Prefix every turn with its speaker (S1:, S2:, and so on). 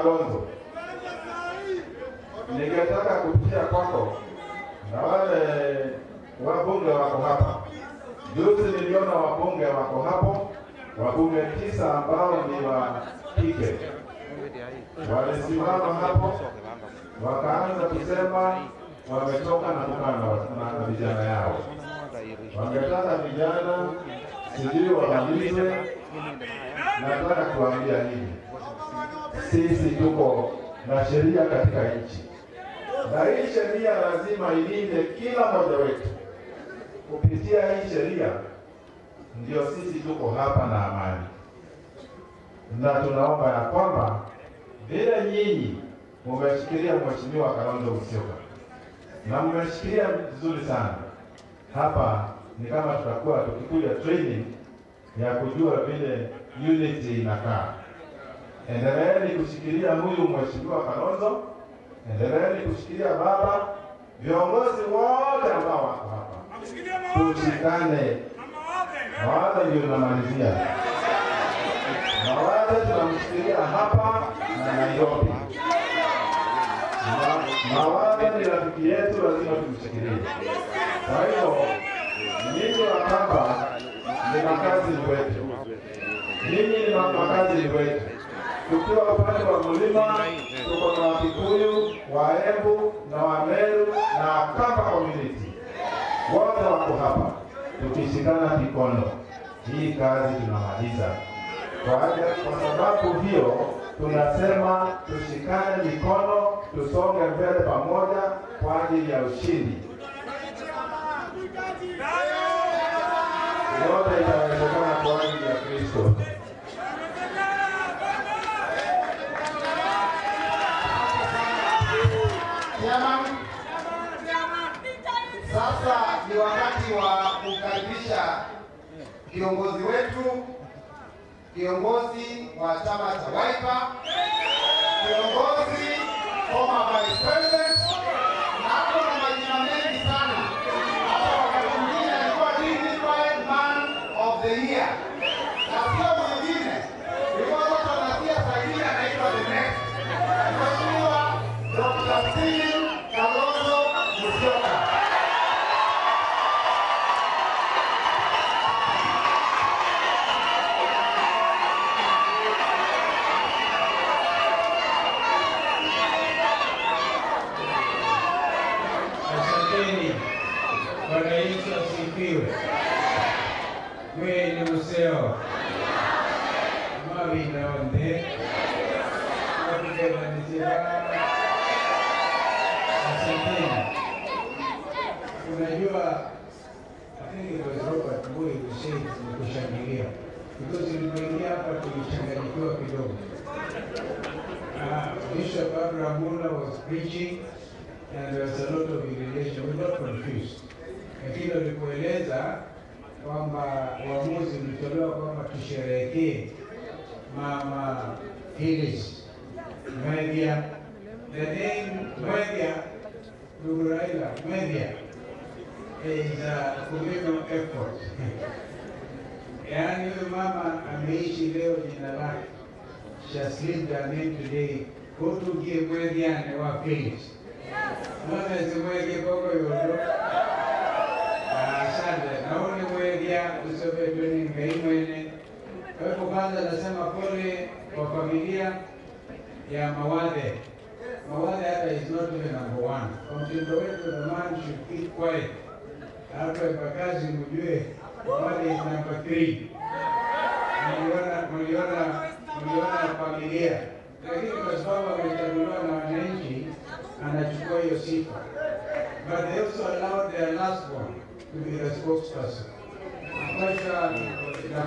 S1: Kalonzo, ningetaka kupitia kwako na wale wabunge wako hapa. Juzi niliona wabunge wako hapo, wabunge tisa ambao ni wa kike walisimama hapo wakaanza kusema wamechoka na kukaa na- na vijana yao, wangetaka vijana sijui wabadilize. Nataka kuambia hivi, sisi tuko na sheria katika nchi, na hii sheria lazima ilinde kila mmoja wetu. Kupitia hii sheria ndio sisi tuko hapa na amani, na tunaomba ya kwamba vile nyinyi mumeshikilia Mheshimiwa Kalonzo Musyoka na mmeshikilia vizuri sana hapa, ni kama tutakuwa tukikuja training ya kujua vile unity inakaa. Endeleeni kushikilia huyu Mheshimiwa Kalonzo, endeleeni kushikilia baba, viongozi wote ambao wako hapa, tushikane. Mawazo ndio tunamalizia, mawazo tunamshikilia hapa na Nairobi. Ma- Mawazo ni rafiki yetu, lazima tumshikilie. Kwa hivyo nyinyi Wakamba ni makazi wetu, nyinyi ni ma- makazi wetu. Tukiwa upande wa mlima, tuko na Wakikuyu, Waembu na Wameru na Wakamba community wote wako hapa, tukishikana mikono, hii kazi tunamaliza. Kwa sababu hiyo tunasema tushikane mikono, tusonge mbele pamoja kwa ajili ya ushindi. Yote itawezekana kwa ajili ya Kristo.
S2: Wa kukaribisha kiongozi wetu, kiongozi wa chama cha Wiper, kiongozi former vice president,
S3: Bwana Yesu asifiwe. Mwene museo mawina onde wakugedanizira asanteni. Unajua, Robert kushangilia hapa tulichanganyikiwa kidogo. Uh, Bishop Abraham Mula was preaching and there was a lot of irrelation. We got confused. Lakini likueleza kwamba uamuzi ulitolewa kwamba tusherehekee Mama Phyllis Media, the name Media, ndugu Raila, Media is a communal effort. Yaani huyu mama ameishi leo jina lake shaslinda has name today. Go to give Mwediane wa Phyllis. mama zimwege koko yodo. Asante. Naoni mwedia usobe tuni ngai mwene. Kwa hivyo kwanza nasema pole kwa familia ya mawade mawade hata is not even number one. Kwa mtindo wetu the man should keep quiet. Hapa ipakazi mjue Mawadhe is number three. Mliona mliona mliona familia, lakini kwa sababu amechaguliwa na wananchi anachukua hiyo sifa. But they also allowed their last one to be the spokesperson. Kwa